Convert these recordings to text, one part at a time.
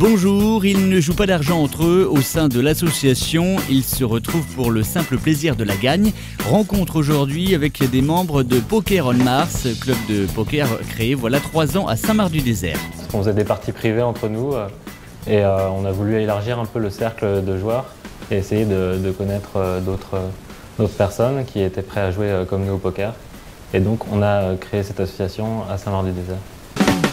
Bonjour, ils ne jouent pas d'argent entre eux au sein de l'association, ils se retrouvent pour le simple plaisir de la gagne. Rencontre aujourd'hui avec des membres de Poker on Mars, club de poker créé voilà trois ans à Saint-Marc-du-Désert. On faisait des parties privées entre nous euh, et euh, on a voulu élargir un peu le cercle de joueurs et essayer de, connaître euh, d'autres personnes qui étaient prêts à jouer comme nous au poker. Et donc on a créé cette association à Saint-Marc-du-Désert.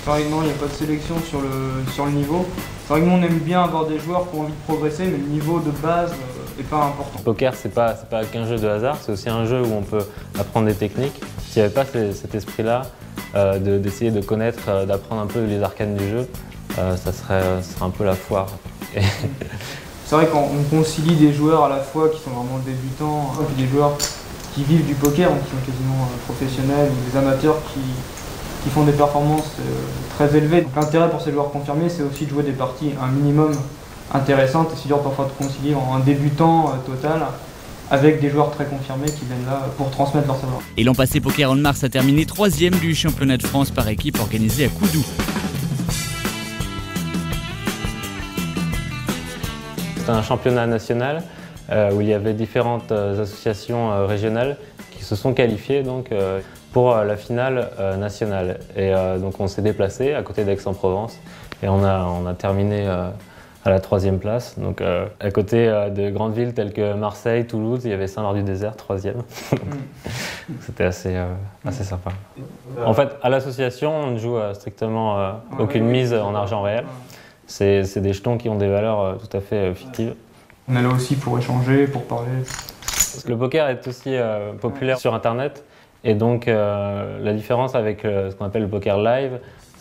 Pareillement, il n'y a pas de sélection sur le, sur le niveau. Pareillement, on aime bien avoir des joueurs qui ont envie de progresser, mais le niveau de base n'est euh, pas important. Le poker, c'est pas, pas qu'un jeu de hasard, c'est aussi un jeu où on peut apprendre des techniques. S'il n'y avait pas cet esprit-là, euh, d'essayer de, connaître, euh, d'apprendre un peu les arcanes du jeu, ça, serait, un peu la foire. c'est vrai qu'on concilie des joueurs à la fois qui sont vraiment débutants, et des joueurs qui vivent du poker, qui sont quasiment professionnels, ou des amateurs qui, qui font des performances euh, très élevées. l'intérêt pour ces joueurs confirmés, c'est aussi de jouer des parties un minimum intéressantes. C'est dur parfois de concilier un débutant euh, total avec des joueurs très confirmés qui viennent là pour transmettre leur savoir. Et l'an passé, Poker on Mars a terminé troisième du championnat de France par équipe organisé à Coudou. C'est un championnat national où il y avait différentes associations régionales qui se sont qualifiées. Donc, pour euh, la finale euh, nationale. Et euh, donc on s'est déplacé à côté d'Aix-en-Provence et on a, on a terminé à la troisième place. Donc à côté de grandes villes telles que Marseille, Toulouse, il y avait Saint-Maur-du-Désert, troisième. C'était assez, assez sympa. En fait, à l'association, on ne joue strictement aucune mise en argent réel. C'est des jetons qui ont des valeurs tout à fait fictives. On est là aussi pour échanger, pour parler. Le poker est aussi populaire sur Internet. Et donc, euh, la différence avec euh, ce qu'on appelle le poker live,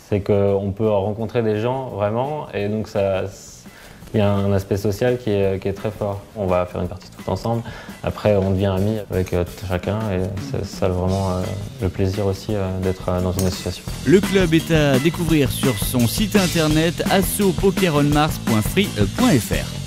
c'est qu'on peut rencontrer des gens vraiment, et donc ça, il y a un aspect social qui est, qui est, très fort. On va faire une partie tout ensemble, après on devient amis avec euh, tout chacun, et c'est ça vraiment le plaisir aussi d'être dans une association. Le club est à découvrir sur son site internet assopokeronmars.free.fr.